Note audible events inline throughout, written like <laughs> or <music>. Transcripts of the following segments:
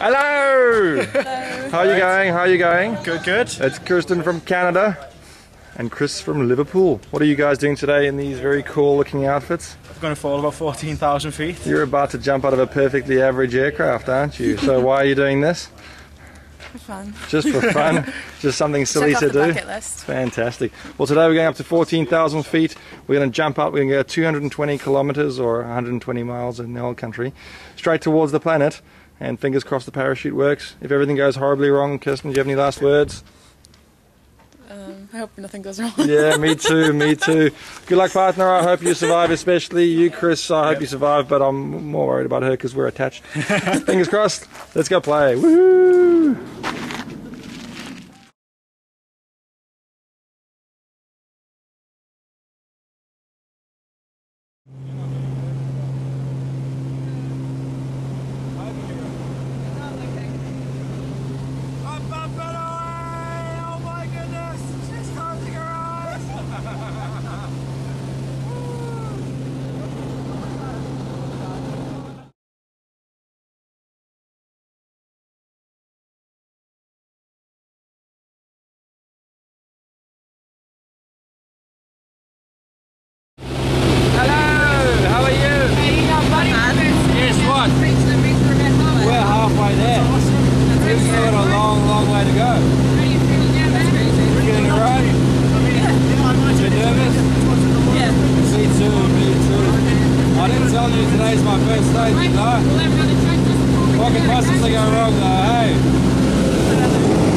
Hello! How are you going? How are you going? Good, good. It's Kristin from Canada and Chris from Liverpool. What are you guys doing today in these very cool looking outfits? I'm going to fall about 14,000 feet. You're about to jump out of a perfectly average aircraft, aren't you? So why are you doing this? For fun. Just for <laughs> fun? Just something silly Check to off the do? bucket list. Fantastic. Well, today we're going up to 14,000 feet. We're going to jump up. We're going to go 220 kilometers or 120 miles in the old country, straight towards the planet. And fingers crossed the parachute works. If everything goes horribly wrong, Kristin, do you have any last words? Um, I hope nothing goes wrong. Yeah, me <laughs> too, me too. Good luck, partner. I hope you survive, especially you, Chris. I hope you survive, but I'm more worried about her because we're attached. <laughs> Fingers crossed. Let's go play. Woohoo! I'm bumping away! Oh my goodness! She's closing her eyes! Hello! How are you? Guess what? We're halfway there. We've still got a long, way to go. We're getting it right. You nervous? Yeah. Me too, me too. I didn't tell you today's my first day, did I? What could possibly go wrong though? Hey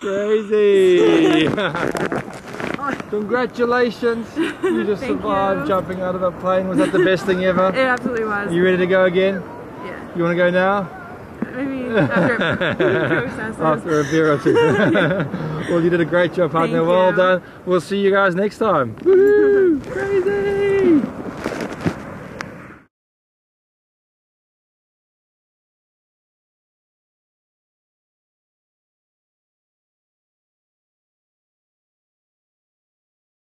Crazy! <laughs> Congratulations! You just Thank survived you. jumping out of a plane. Was that the best thing ever? It absolutely was. You ready to go again? yeah. You want to go now? Maybe after <laughs> processes. After a beer or two. <laughs> well, you did a great job, partner. Thank well you. done. We'll see you guys next time. Woohoo! Crazy!